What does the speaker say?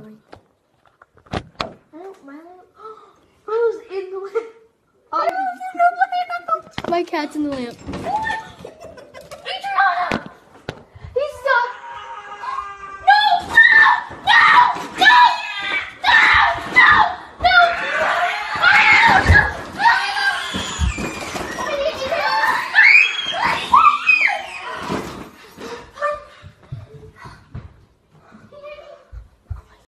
Oh, in the lamp. My cat's in the lamp.